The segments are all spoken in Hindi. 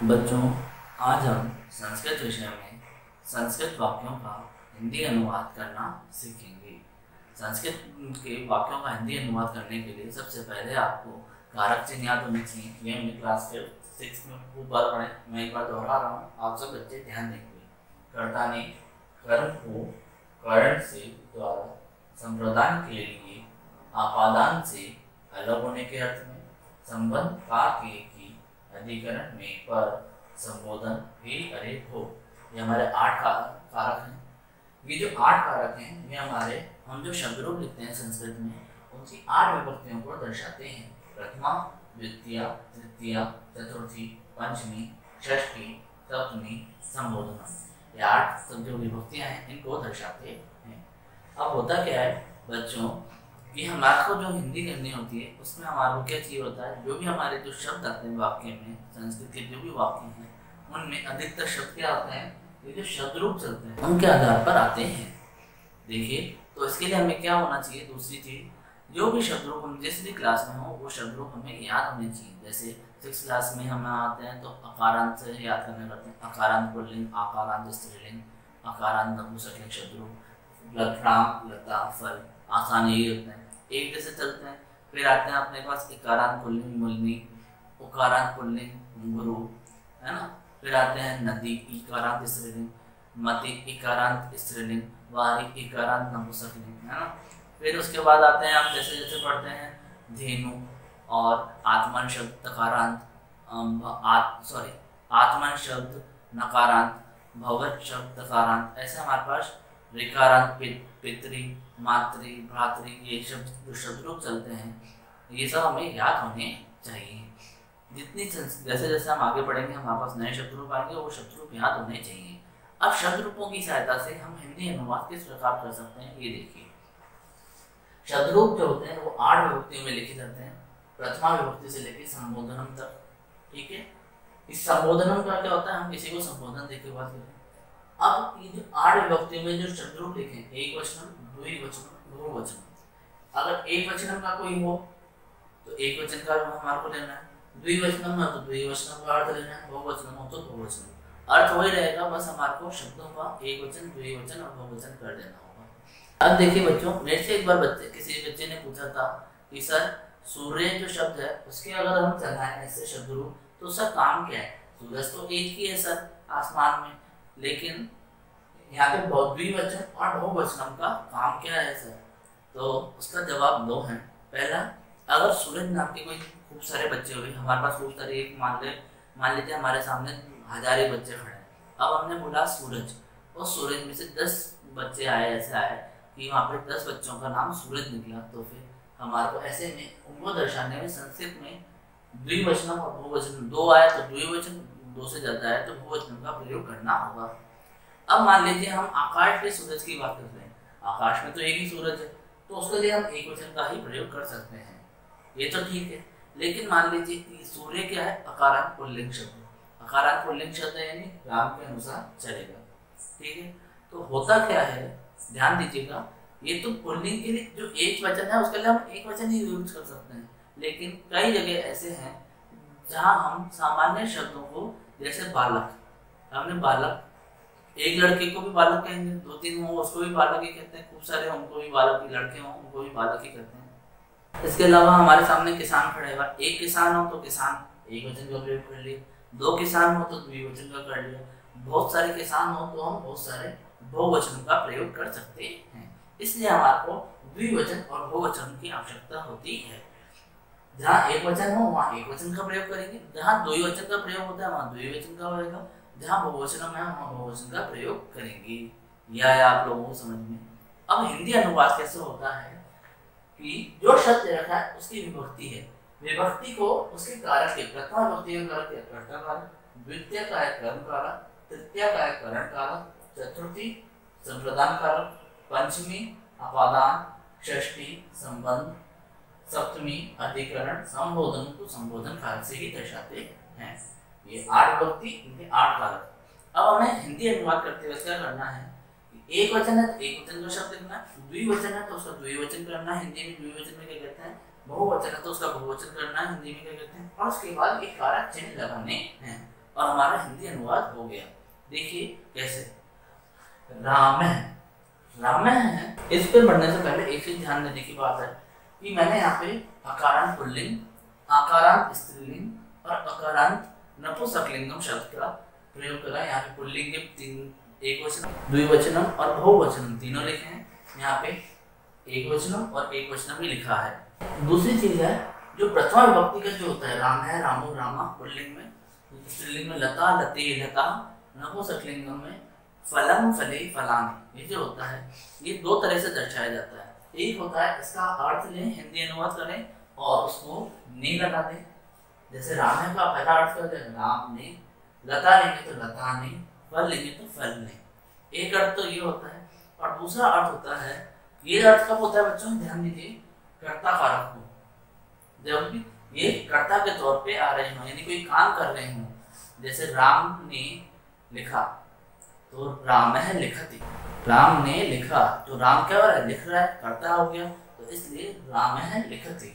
बच्चों, आज हम संस्कृत विषय में संस्कृत वाक्यों का हिंदी अनुवाद करना सीखेंगे। संस्कृत के वाक्यों का हिंदी अनुवाद करने के लिए सबसे पहले आपको कारक चिन्ह याद होने चाहिए। ये क्लास के सिक्स में ऊपर पढ़े। मैं एक बार दोहरा रहा हूँ। आप सब बच्चे ध्यान देंगे। कर्ता ने कर्म को कर्ण से द्वारा संप्रदान के लिए आपादान से अलग होने के अर्थ में संबंध के की अधिकरण में पर संबोधन भी अरे हो। ये हमारे आठ कारक हैं। ये जो आठ कारक हैं, ये हमारे हम जो शब्द रूप लिखते हैं संस्कृत में, उनकी आठ विभक्तियों को दर्शाते हैं। प्रथमा, द्वितीय, तृतीय, चतुर्थी, पंचमी, षष्ठी, सप्तमी, संबोधन। ये आठ सब जो विभक्तियाँ हैं, इनको दर्शाते हैं। अब होता क्या है? बच्चों कि हमारे को जो हिंदी करनी होती है, उसमें हमारे को क्या चाहिए होता है? जो भी हमारे जो शब्द आते हैं वाक्य में, संस्कृत के जो भी वाक्य हैं, उनमें अधिकतर शब्द क्या होते हैं? ये जो शब्द रूप चलते हैं, उनके आधार पर आते हैं। देखिए तो इसके लिए हमें क्या होना चाहिए? दूसरी चीज़, जो भी शब्द रूप हम, जिस भी क्लास में हो, वो शब्द रूप हमें याद होने चाहिए। जैसे सिक्स क्लास में हम आते हैं तो अकारांत से याद करने करते हैं। अकारांत पुल्लिंग आकारांत स्त्रीलिंग, अकारांत नपुंसकलिंग शब्द रूप लताम लता, फल। आसान यही होते हैं। एक जैसे चलते हैं फिर आते हैं अपने पास इकारांत पुल्लिंग मुलनी उकारांत पुल्लिंग गुरु है ना? फिर आते हैं नदी इकारांत स्त्रीलिंग मति इकारांत स्त्रीलिंग वारी इकारांत नपुंसकलिंग है ना? फिर उसके बाद आते हैं आप जैसे जैसे पढ़ते हैं धेनु और आत्मन शब्द तकारांत आत, सॉरी आत्मन शब्द नकारांत भवत शब्द तकारांत ऐसे हमारे पास रिकारांत पितरी मातृ, भ्रातृ, ये शब्द जो शब्द रूप चलते हैं। ये सब हमें याद होने चाहिए। जितनी जैसे जैसे हम आगे बढ़ेंगे हमारे पास नए शब्द रूप आएँगे, वो शब्द रूप याद होने चाहिए। अब शब्द रूपों की सहायता से हम हिंदी अनुवाद किस प्रकार कर सकते हैं, ये देखिए। शब्द रूप जो होते हैं, वो आठ विभक्तियों में लिखे जाते हैं। प्रथमा विभक्ति से लेकर संबोधनम तक, ठीक है? इस संबोधनम का क्या होता है? हम किसी को संबोधन देख के बात करते हैं। अब ये जो आठ विभक्तियों में जो शब्द रूप लिखे एक वचनम द्विवचनम बहुवचनम अगर एक वचनम का कोई हो तो एक वचन का हमारे को लेना है। द्विवचनम हो तो द्विवचनम का अर्थ लेना है, बहुवचनम हो तो बहुवचनम। अर्थ वही रहेगा, बस हमारे को शब्दों का एक वचन, द्विवचन और बहुवचन कर देना होगा। अब देखिए बच्चों, मेरे से एक बार बच्चे, किसी बच्चे ने पूछा था कि, सर, सूर्य जो शब्द है, उसके अगर हम चलाएँ ऐसे शब्द रूप तो सर काम क्या है? सूरज तो एक ही है, सर, आसमान में। लेकिन यहाँ पे द्विवचन और बहुवचन का काम क्या है, सर? तो उसका जवाब दो है। पहला, अगर सूरज नाम के कोई खूब सारे बच्चे हुए, हमारे पास खूब सारे, एक मान ले, मान लीजिए हमारे सामने हजारे बच्चे खड़े हैं। अब हमने बोला सूरज और सूरज में से दस बच्चे आए, ऐसे आए कि वहाँ पे दस बच्चों का नाम सूरज निकला। तो फिर हमारे को ऐसे में, उनको दर्शाने में संस्कृत में द्विवचनम और बहुवचन दो आए तो द्विवचन दो से ज़्यादा है तो बहुवचन का प्रयोग करना होगा। अब मान लीजिए हम आकाश के सूरज की बात कर रहे हैं। आकाश में तो एक ही सूरज है तो उसके लिए हम एक वचन का ही प्रयोग कर सकते हैं। ये तो ठीक है, लेकिन मान लीजिए कि सूर्य क्या है? अकारांत पुल्लिंग शब्द अकारांत पुल्लिंग शब्द यानी राम के अनुसार चलेगा। ठीक है? तो होता क्या है? ध्यान दीजिएगा, ये तो पुल्लिंग के लिए जो एक वचन है, उसके लिए हम एक वचन ही यूज़ कर सकते हैं। लेकिन कई जगह ऐसे हैं जहाँ हम सामान्य शब्दों को, जैसे बालक हमने बालक एक लड़के को भी बालक कहेंगे, दो तीन हो, उसको भी बालक ही कहते हैं, खूब सारे उनको भी बालक ही लड़के हों, उनको भी बालक ही कहते हैं। इसके अलावा हमारे सामने किसान खड़े हुआ एक किसान हो तो किसान एक वचन का प्रयोग कर लिया दो किसान हो तो द्विवचन का कर लिया बहुत सारे किसान हो तो हम बहुत सारे बहुवचन का प्रयोग कर सकते हैं। इसलिए हमारे को द्विवचन और बहुवचन की आवश्यकता होती है। जहाँ एक वचन हो, वहाँ एक वचन का प्रयोग करेंगे। जहाँ द्विवचन का प्रयोग होता है, वहाँ दो वचन का होगा जहाँ बहुवचन में वहाँ बहुवचन का प्रयोग करेंगे। यह आप लोगों को समझ में? अब हिंदी अनुवाद कैसे होता है कि जो शब्द रखा है, उसकी विभक्ति है। विभक्ति को उसके कारक के, प्रथम विभक्ति का कारक है कर्ता कारक, द्वितीय का है कर्म कारक, तृतीय का है करण कारक, चतुर्थी संप्रदान कारक, पंचमी अपादान, षष्ठी संबंध, सप्तमी अधिकरण, संबोधन को संबोधन कारक से ही दर्शाते हैं। ये आठ विभक्ति इनके आठ कारक अब हमें हिंदी अनुवाद करते हुए क्या करना है एक वचन है तो एक वचन का शब्द लिखना है, द्विवचन है तो उसका द्विवचन करना है, हिंदी में द्विवचन में क्या कहते हैं? बहुवचन है तो उसका बहुवचन करना है, हिंदी में क्या कहते हैं? और उसके बाद एक कारक चिन्ह लगाने हैं और हमारा हिंदी अनुवाद हो गया। देखिए कैसे। राम है। राम है। इस पे बढ़ने से पहले एक चीज़ ध्यान देने की बात है कि मैंने यहाँ पे अकारांत पुल्लिंग, आकारांत स्त्रीलिंग और अकारांत नपुंसकलिंगम शब्द का प्रयोग। करा यहाँ पे पुल्लिंग तीन, एक वचन द्विवचनम और बहुवचनम तीनों लिखे हैं। यहाँ पे एक वचनम और एक वचनम भी लिखा है। दूसरी चीज़ है, जो प्रथमा विभक्ति का जो होता है, राम है, रामो, रामा पुल्लिंग में स्त्रीलिंग में लता, लते, लता नपुंसकलिंगम में फलम, फले, फलान, ये जो होता है, ये दो तरह से दर्शाया जाता है। एक होता है, इसका अर्थ लें, हिंदी अनुवाद करें और उसको ने लगा दें। जैसे राम है का पहला अर्थ कर दें राम ने लता लेंगे तो लता ने, फल लेंगे तो फल ने। एक अर्थ तो ये होता है, और दूसरा अर्थ होता है, ये अर्थ कब होता है बच्चों? ध्यान दीजिए, कर्ता कारक को। जब भी ये कर्ता के तौर पे आ रहे हो, यानी कोई काम कर रहे हो, जैसे राम ने लिखा तो राम है लिखती। राम ने लिखा तो राम क्या हो रहा है? लिख रहा है, करता हो गया तो इसलिए राम है लिखती।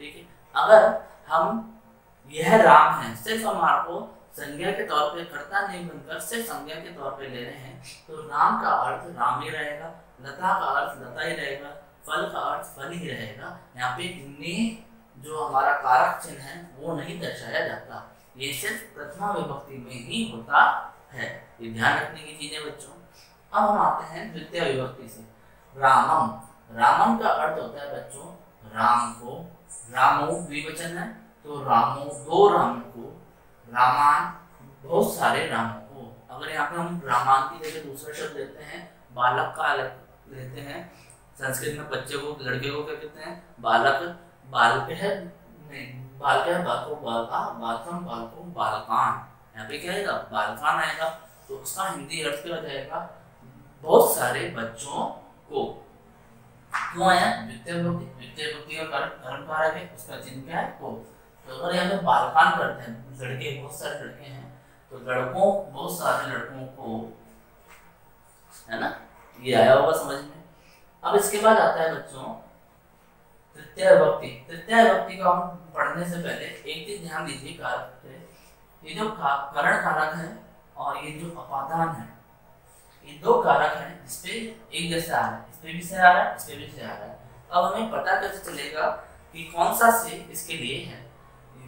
ठीक है? अगर हम यह राम है। सिर्फ़ हमारे को संज्ञा के तौर पे, कर्ता नहीं बनकर सिर्फ़ संज्ञा के तौर पे ले रहे हैं। तो राम का अर्थ राम ही रहेगा, लता का अर्थ लता ही रहेगा, फल का अर्थ फल ही रहेगा। यहाँ पे ने जो हमारा कारक चिन्ह है, वो नहीं दर्शाया जाता। ये सिर्फ़ प्रथमा विभक्ति में ही होता है। ये ध्यान रखने की चीज़ें बच्चों। अब हम आते हैं द्वितीय विभक्ति से। रामम। रामम का अर्थ होता है बच्चों, राम को, रामो द्विवचन है। तो रामो, दो राम को रामान बहुत सारे रामों को। अगर यहाँ पे हम रामान की जगह दूसरा शब्द लेते हैं, बालक का अलग लेते हैं। संस्कृत में बच्चे को लड़के को क्या कहते हैं? बालक बालक है, नहीं, बालक है, बालको बालका बालकम, बालको बालकान। यहाँ पे क्या आएगा? बालकान आएगा तो उसका हिंदी अर्थ क्या हो जाएगा? बहुत सारे बच्चों को। क्यों आया? द्वितीय विभक्ति द्वितीय विभक्ति का कर्म कारक है उसका चिन्ह क्या है? को तो अगर यहाँ पे बालकान करते हैं। लड़के, बहुत सारे लड़के हैं। तो लड़कों, बहुत सारे लड़कों को, है ना? ये आया होगा समझ में। अब इसके बाद आता है बच्चों तृतीय विभक्ति तृतीय विभक्ति को हम पढ़ने से पहले एक चीज़ ध्यान दीजिए कारक पे। ये जो करण कारक है और ये जो अपादान है, ये दो कारक हैं इस पे एक जैसे आ रहा है। इस पे भी से आ रहा है, इस पे भी से आ रहा है। अब हमें पता कैसे चलेगा कि कौन सा से किसके लिए है?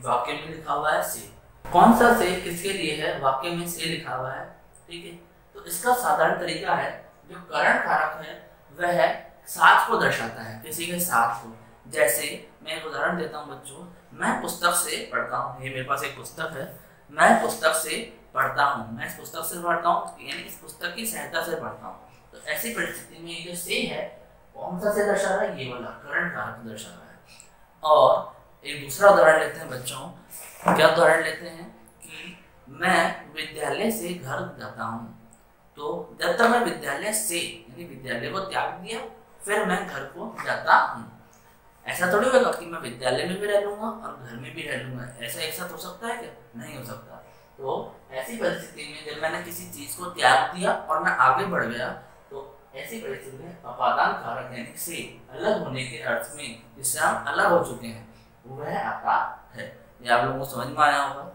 वाक्य में लिखा हुआ है से। कौन सा से किसके लिए है? वाक्य में से लिखा हुआ है। ठीक है? तो इसका साधारण तरीका है, जो करण कारक है, वह साथ को दर्शाता है, किसी के साथ को। जैसे मैं एक उदाहरण देता हूँ बच्चों। मैं पुस्तक से पढ़ता हूँ। ये मेरे पास एक पुस्तक है। मैं पुस्तक से पढ़ता हूँ। मैं इस पुस्तक से पढ़ता हूँ, यानी इस पुस्तक की सहायता से पढ़ता हूँ। तो ऐसी परिस्थिति में ये जो से है, कौन सा से दर्शा रहा है? ये वाला करण कारक दर्शा रहा है। और एक दूसरा उदाहरण लेते हैं बच्चों। क्या उदाहरण लेते हैं कि मैं विद्यालय से घर जाता हूँ। तो जब तक मैं विद्यालय से, यानी विद्यालय को त्याग दिया, फिर मैं घर को जाता हूँ। ऐसा थोड़ी होगा कि मैं विद्यालय में भी रह लूँगा और घर में भी रह लूँगा। ऐसा एक साथ हो सकता है क्या? नहीं हो सकता। तो ऐसी परिस्थिति में जब मैंने किसी चीज़ को त्याग दिया और मैं आगे बढ़ गया तो ऐसी परिस्थिति में अपादान कारक, यानी से, अलग होने के अर्थ में जिससे हम अलग हो चुके हैं। वह आता है। ये आप लोगों को समझ में आया होगा।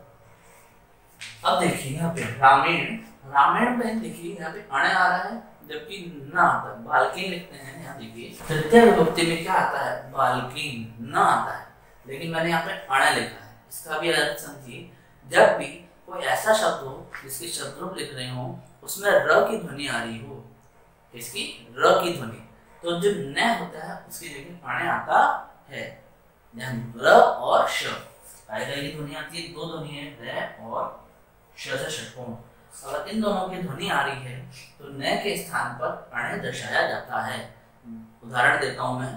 अब देखिए यहाँ पे रामायण रामायण में देखिए, यहाँ पे अणे आ रहा है, जबकि न आता है। बाल्किन लिखते हैं यहाँ देखिए। तृतीय विभक्ति में क्या आता है? बाल्किन न आता है। लेकिन मैंने यहाँ पे अणे लिखा है। इसका भी अर्थ समझिए, जब भी कोई ऐसा शब्द हो, जिसके शब्द लिख रहे हो, उसमें र की ध्वनि आ रही हो, इसकी र की ध्वनि तो जो न होता है, उसकी जगह अणे आता है। र और श ध्वनि आती है, दो ध्वनि है र और श से षटकोण। अगर इन दोनों की ध्वनि आ रही है तो न के स्थान पर अणे दर्शाया जाता है। उदाहरण देता हूँ मैं,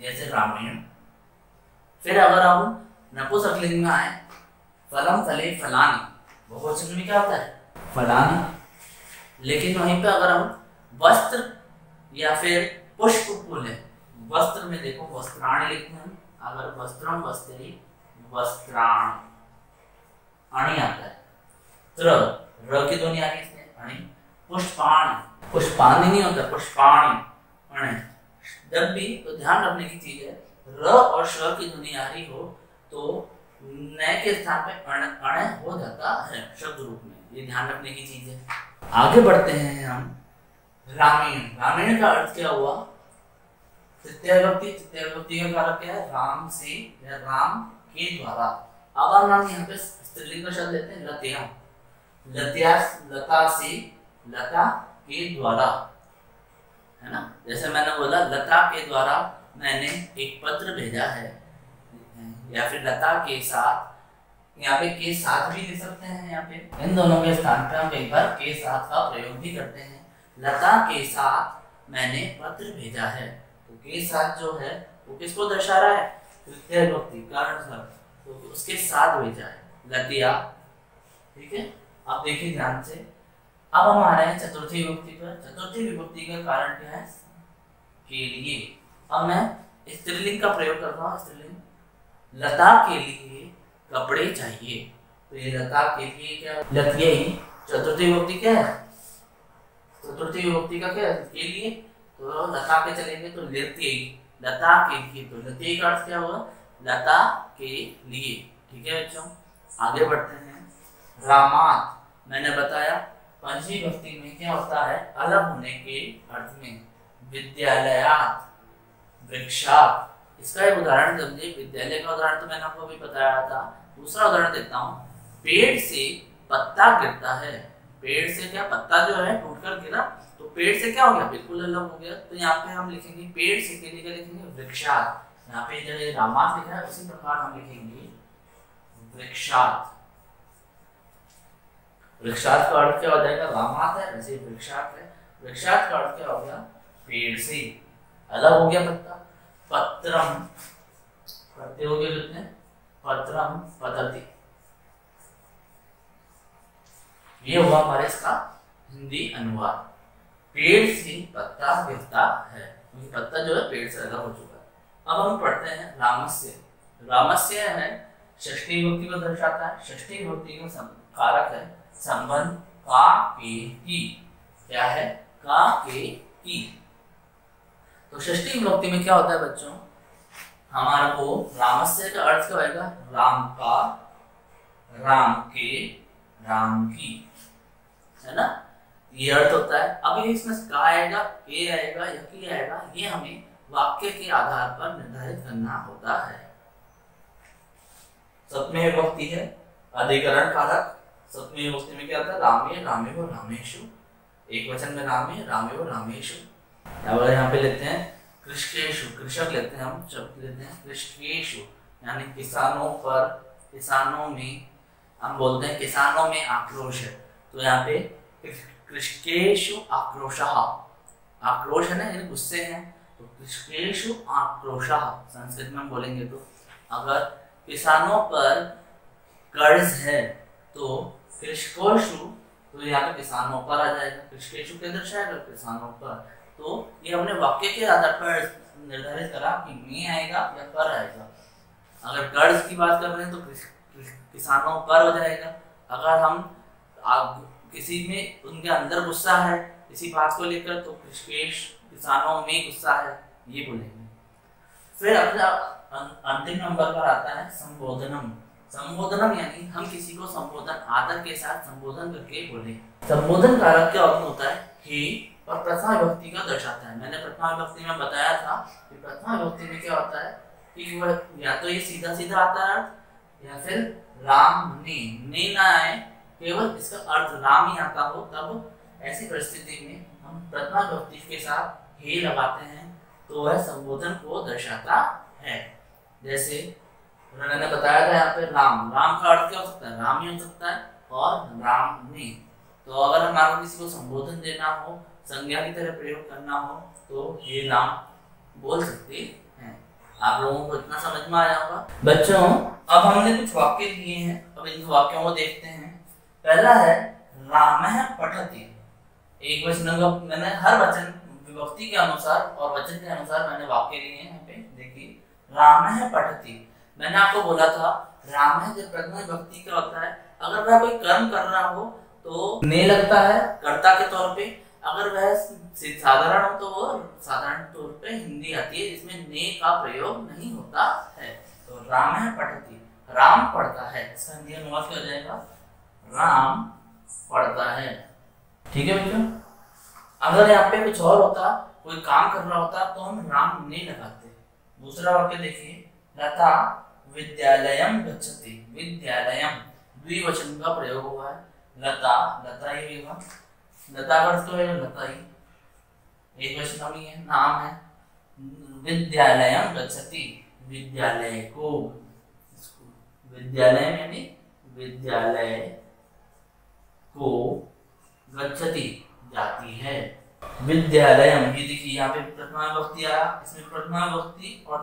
जैसे रामायण। फिर अगर हम नपुसकलिंग में आए, फलम फले फलानी। बहुवचन में क्या होता है? फलानी। लेकिन वहीं पे अगर हम वस्त्र या फिर पुष्प बोले वस्त्र में देखो, वस्त्राण लिखते हैं। अगर वस्त्रम वस्त्री, वस्त्राण। अणी आता है त्र र की ध्वनि आ रही है अणी पुष्पाणि। पुष्पाणि नहीं होता पुष्पाणि। अणे जब भी तो ध्यान रखने की चीज़ है, र और श की ध्वनि आ रही हो तो नए के स्थान पे अण अण हो जाता है, शब्द रूप में। ये ध्यान रखने की चीज़ है। आगे बढ़ते हैं हम। रामायण। रामायण का अर्थ क्या हुआ? कारक क्या है? राम से, या राम के द्वारा। नाम यहाँ पे स्त्रीलिंग का शब्द लेते हैं, लतिया। लतिया, लता से, लता के द्वारा। है ना? जैसे मैंने बोला, लता के द्वारा मैंने एक पत्र भेजा है। या फिर लता के साथ, यहाँ पे के साथ भी लिख सकते हैं, यहाँ पे। इन दोनों के स्थान पे हम कई बार के साथ का प्रयोग भी करते हैं। लता के साथ मैंने पत्र भेजा है। के साथ जो है, वो किसको दर्शा रहा है? तृतीय व्यक्ति कारण सब तो उसके साथ भेजा है। लतिया ठीक है? अब देखिए ध्यान से। अब हम आ रहे हैं चतुर्थी विभक्ति पर। चतुर्थी विभक्ति का कारण क्या है? के लिए। अब मैं स्त्रीलिंग का प्रयोग कर रहा हूँ, स्त्रीलिंग। लता के लिए कपड़े चाहिए। तो ये लता के लिए क्या? लतिया ही चतुर्थी विभक्ति क्या है? चतुर्थी विभक्ति का क्या के लिए। तो लता के चलेंगे तो लतिया ही, लता के लिए तो लतिया का अर्थ क्या लता के लिए, ठीक है बच्चों? आगे बढ़ते हैं। रामात, मैंने बताया पंचमी भक्ति में क्या होता है? अलग होने के अर्थ में, विद्यालयात, वृक्षात। इसका एक उदाहरण समझिए विद्यालय का उदाहरण तो मैंने आपको भी बताया था। दूसरा उदाहरण देता हूँ। पेड़ से पत्ता गिरता है। पेड़ से क्या? पत्ता जो है, टूटकर गिरा। तो पेड़ से क्या हो गया? बिल्कुल अलग हो गया। तो यहाँ पे हम लिखेंगे पेड़ से के लिए लिखेंगे वृक्षात। यहाँ पे जो रामात लिखा है, उसी प्रकार हम लिखेंगे वृक्षात। वृक्षात का अर्थ क्या हो जाएगा? रामात है, वैसे वृक्षात है। वृक्षात का अर्थ क्या हो गया? पेड़ से अलग हो गया पत्ता। पत्रम। पत्ते हो गए कितने? पत्रम पतति ये हुआ हमारे इसका हिंदी अनुवाद। पेड़ से पत्ता गिरता है। क्योंकि पत्ता जो है, पेड़ से अलग हो चुका है। अब हम पढ़ते हैं रामस्य। रामस्य है, षष्ठी विभक्ति को दर्शाता है। षष्ठी विभक्ति का कारक है, संबंध का के की क्या है? का के की तो षष्ठी विभक्ति में क्या होता है बच्चों? हमारा को रामस्य का अर्थ क्या होगा राम का, राम के, राम की। है ना? ये अर्थ होता है, अब ये इसमें का आएगा? के आएगा, या की आएगा, ये हमें वाक्य के आधार पर निर्धारित करना होता है। सप्तमी विभक्ति है, अधिकरण कारक। सप्तमी विभक्ति में क्या है? रामे रामे वो रामेशु। एक वचन में रामे रामे वो रामेशु। अगर यहाँ पे लेते हैं कृषकेशु कृषक लेते हैं हम, शब्द लेते हैं कृषकेशु यानी किसानों पर, किसानों में, हम बोलते हैं किसानों में आक्रोश है। तो यहाँ पे कृषकेशु आक्रोश। आक्रोश है ना, यानी गुस्से हैं तो कृषकेशु आक्रोश, संस्कृत में बोलेंगे तो। अगर किसानों पर कर्ज है तो कृषकोशु तो यहाँ पे किसानों पर आ जाएगा। कृषकेशु के दर्शाएगा? किसानों पर। तो ये हमने वाक्य के आधार पर निर्धारित करा कि में आएगा या कर आएगा। अगर कर्ज की बात कर रहे हैं तो किसानों पर हो जाएगा। अगर हम किसी में उनके अंदर गुस्सा है किसी बात को लेकर तो कृषकेश किसानों में गुस्सा है, ये बोलेंगे। फिर अपना अंतिम नंबर पर आता है संबोधनम। संबोधनम यानी हम किसी को संबोधन, आदर के साथ संबोधन करके बोले। संबोधन कारक क्या होता है? ही और प्रथमा विभक्ति का दर्शाता है। मैंने प्रथमा विभक्ति में बताया था कि प्रथमा विभक्ति में क्या होता है कि वह या तो ये सीधा सीधा आता है या फिर राम ने ने ना आए केवल इसका अर्थ राम ही आता हो, तब ऐसी परिस्थिति में हम प्रथमा विभक्ति के साथ हे लगाते हैं तो वह संबोधन को दर्शाता है। जैसे उन्होंने बताया था यहाँ पे राम। राम का अर्थ क्या हो सकता है? राम ही हो सकता है और राम ने। तो अगर हमारा किसी को संबोधन देना हो, संज्ञा की तरह प्रयोग करना हो तो ये नाम बोल सकते हैं। आप लोगों को इतना समझ में आया होगा। बच्चों, अब हमने कुछ वाक्य लिए हैं। अब इन वाक्यों को देखते हैं। पहला है राम पठती। एक वचन मैंने हर वचन विभक्ति के अनुसार और वचन के अनुसार मैंने वाक्य लिए हैं पे देखिए। राम पठती। मैंने आपको बोला था राम जब प्रथम विभक्ति का होता है, अगर वह कोई कर्म कर रहा हो तो ने लगता है कर्ता के तौर पे। अगर वह साधारण हो तो वो साधारण तौर पे हिंदी आती है, जिसमें ने का प्रयोग नहीं होता है। तो राम पठती। राम पढ़ता है। इसका हिंदी अनुवाद क्या हो जाएगा राम पढ़ता है। ठीक है बच्चों अगर यहाँ पे कुछ और होता, कोई काम कर रहा होता तो हम राम नहीं लगाते। दूसरा वाक्य देखिए लता विद्यालयम गच्छति। विद्यालयम द्विवचन का प्रयोग हुआ है। लता लता ही लता का तो है लता ही। एक वचन है, नाम है। विद्यालय गच्छति। विद्यालय को विद्यालय यानी विद्यालय को गच्छति जाती है। विद्यालय ये देखिए यहाँ पे प्रथमा विभक्ति आया, इसमें प्रथमा विभक्ति और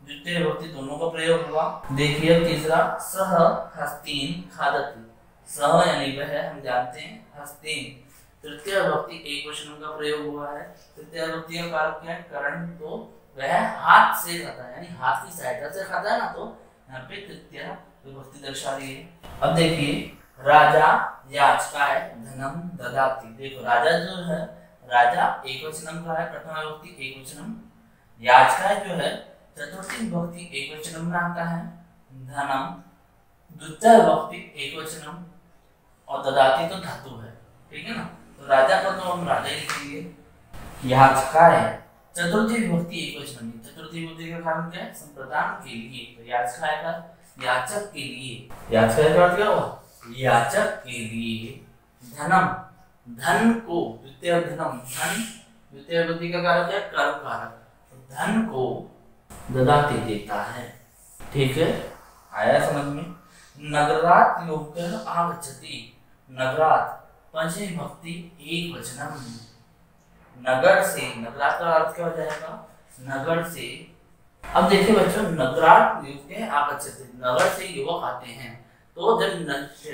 द्वितीय विभक्ति दोनों का प्रयोग हुआ। देखिए तीसरा, सह हस्तीन खादती। सह यानी वह, हम जानते हैं, हस्तीन। तृतीय विभक्ति एक वचन का प्रयोग हुआ है। तृतीय विभक्ति का कारक क्या है? करण तो वह हाथ से खाता है, यानी हाथ की सहायता से खाता है ना तो यहाँ पे तृतीय विभक्ति दर्शा रही है। अब देखिए राजा याचका है धनम ददाती। देखो, राजा जो है, राजा एक वचनम का है, प्रथम विभक्ति एक वचनम। याचका जो है, चतुर्थी विभक्ति एक वचनम में आता है। धनम, द्वितीय विभक्ति एक वचनम, और ददाती तो धातु है, ठीक है ना? तो राजा का तो हम राजा ही लिखेंगे। याचका है चतुर्थी विभक्ति एक वचन में चतुर्थी विभक्ति का कारण क्या है? संप्रदान के लिए। तो याचका का याचक के लिए। याचका का अर्थ क्या हुआ? याचक के लिए धनम। धन को द्वितीय धनम। धन, द्वितीय विभक्ति का कारक क्या कर्म कारक। तो धन को ददाते देता है। ठीक है? आया समझ में? नगरात योग आगच्छति। नगरात पंचमी भक्ति एक वचनम। नगर से नगरात का अर्थ क्या हो जाएगा? नगर से, अब देखिए बच्चों, नगरात आगच्छति। नगर से युवक आते हैं। तो जब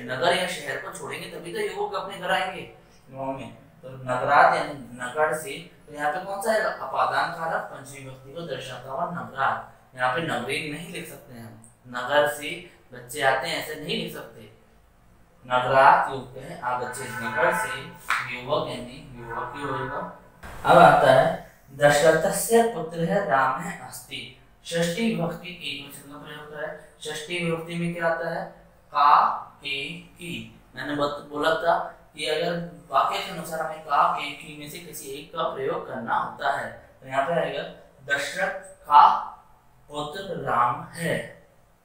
नगर या शहर को छोड़ेंगे, तभी तो युवक अपने घर आएँगे। गाँव में। तो नगरात यानी नगर से तो यहाँ पे कौन सा है? अपादान कारक पंचमी भक्ति को दर्शाता हुआ नगरात। यहाँ पे नगरी नहीं लिख सकते हैं नगर से बच्चे आते हैं, ऐसे नहीं लिख सकते। नगरात युक्त है आगच्छे नगर से युवक यानी युवक ही होगा। अब आता है दशरथ से पुत्र है, राम है अस्ति षष्ठी विभक्ति एक प्रयोग है। षष्ठी विभक्ति में क्या आता है? का के की। मैंने बोला था कि अगर वाक्य के अनुसार हमें का के की में से किसी एक का प्रयोग करना होता है तो यहाँ पे आएगा, दशरथ का पुत्र राम है।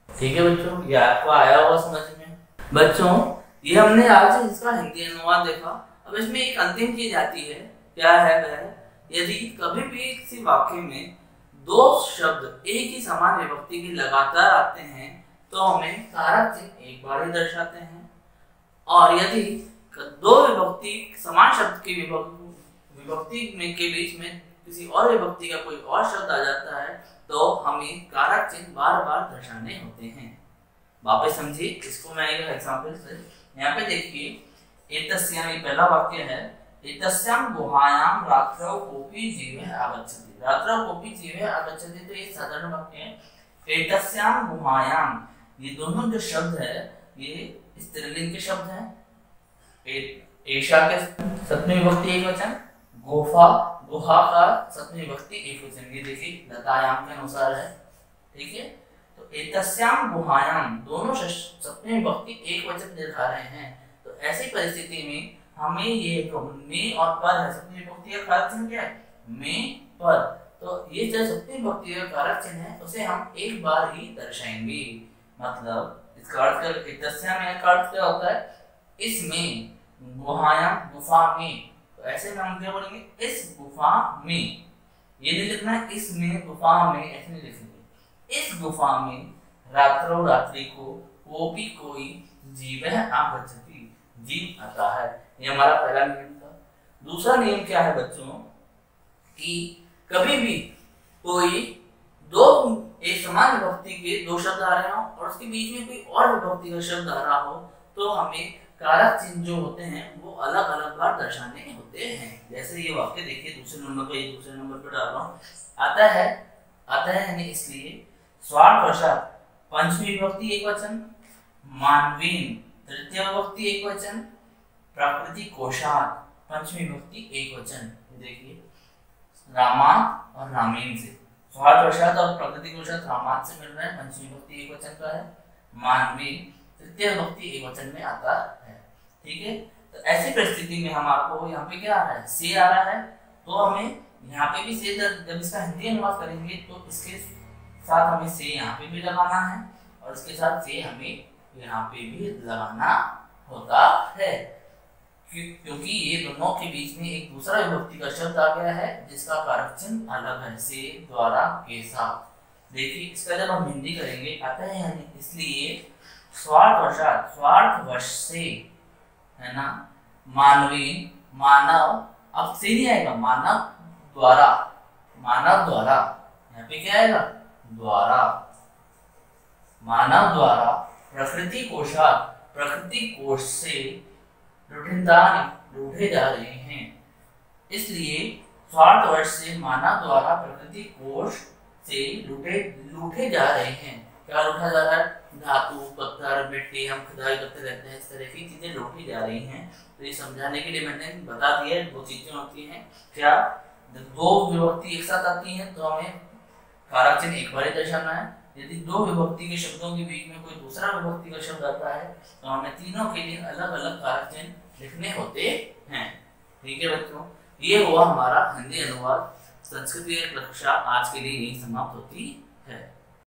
ठीक है बच्चों, ये आपको आया होगा समझ में। बच्चों, ये हमने आज इसका हिंदी अनुवाद देखा। अब इसमें एक अंतिम चीज़ आती है, क्या है वह? यदि कभी भी किसी वाक्य में दो शब्द एक ही समान विभक्ति के लगातार आते हैं तो हमें कारक चिन्ह एक बार ही दर्शाते हैं। और यदि दो विभक्ति समान शब्द की विभक्ति में के बीच में किसी और विभक्ति का कोई और शब्द आ जाता है तो हमें कारक चिन्ह बार बार दर्शाने होते हैं। वापस समझिए, इसको मैं एक एग्जांपल से, यहाँ पे देखिए एतस्याम ये पहला वाक्य है एतस्याम गुहायाम रात्रौ कोपी जीवे आगच्छति। रात्रौ कोपी जीवे आगच्छति तो ये साधारण वाक्य है एतस्याम गुहायाम ये दोनों जो शब्द है, ये स्त्रीलिंग के शब्द हैं। एशा के सतमी विभक्ति एक वचन, गुफा, गुहा का सतमी विभक्ति एक वचन। ये देखिए, लतायाम के अनुसार है। ठीक है? तो एतस्याम, गुहायाम, दोनों सप्तमी विभक्ति एक वचन दिखा रहे हैं। तो ऐसी परिस्थिति में हमें ये जो मे और पर है। सप्तमी विभक्ति का कारक चिन्ह क्या है? मे, पर। तो ये जो सप्तमी विभक्ति का कारक चिन्ह है, उसे हम एक बार ही दर्शाएँगे। मतलब इसका अर्थ क्या एतस्याम का अर्थ क्या होता है? इसमें गुहायाम गुफा में। तो ऐसे में हम क्या बोलेंगे? इस गुफा में। ये नहीं लिखना है, इसमें, गुफा में, ऐसे नहीं लिखना इस गुफा में रात्रो रात्रि को वो भी कोई जीव आगच्छति जीव आता है। ये हमारा पहला नियम था। दूसरा नियम क्या है बच्चों? कि कभी भी कोई दो एक समान विभक्ति के दो शब्द आ रहे हो और उसके बीच में कोई और विभक्ति का शब्द आ रहा हो तो हमें कारक चिन्ह जो होते हैं, वो अलग अलग बार दर्शाने होते हैं। जैसे ये वाक्य देखिए, दूसरे नंबर पर दूसरे नंबर पर डाल रहा हूँ। आता है आता है यानी इसलिए स्वार्थ वशात पंचमी विभक्ति एक वचन, मानवीन, तृतीय विभक्ति एक वचन, प्रकृति कोशात पंचमी विभक्ति एक वचन। देखिए, रामा और रामीन से। स्वार्थ वशात और प्रकृति कोशात रामात से मिल रहा है, पंचमी विभक्ति एक वचन का है मानवी तृतीय विभक्ति एक वचन में आता है। ठीक है? तो ऐसी परिस्थिति में हम आपको यहाँ पे क्या आ रहा है? से आ रहा है। तो हमें यहाँ पे भी से जब इसका हिंदी अनुवाद करेंगे तो इसके साथ हमें से यहाँ पे भी लगाना है और इसके साथ से हमें यहाँ पे भी लगाना होता है। क्योंकि ये दोनों के बीच में एक दूसरा विभक्ति का शब्द आ गया है, जिसका कारक चिन्ह अलग है से द्वारा के साथ। देखिए, इसका जब हम हिंदी करेंगे अतः यानी इसलिए स्वार्थ वशात, स्वार्थ वश से, है ना? मानवी, मानव, अब से नहीं आएगा, मानव द्वारा मानव द्वारा। यहाँ पे क्या आएगा? द्वारा। मानव द्वारा प्रकृति कोशात, प्रकृति कोश से लूटे जा रहे हैं। इसलिए स्वार्थ वर्ष से मानव द्वारा प्रकृति कोश से लूटे लूटे जा रहे हैं। क्या लूटा जा रहा है? धातु, पत्थर, मिट्टी, हम खुदाई करते रहते हैं, इस तरह की चीज़ें लूटी जा रही हैं। तो ये समझाने के लिए मैंने बता दिया दो चीज़ें होती हैं। क्या? दो विभक्ति एक साथ आती हैं तो हमें कारक चिन्ह एक बार ही दर्शाना है। यदि दो विभक्ति के शब्दों के बीच में कोई दूसरा विभक्ति का शब्द आता है तो हमें तीनों के लिए अलग अलग कारक चिन्ह लिखने होते हैं। ठीक है बच्चों? ये हुआ हमारा हिंदी अनुवाद। संस्कृति कक्षा आज के लिए यही समाप्त होती है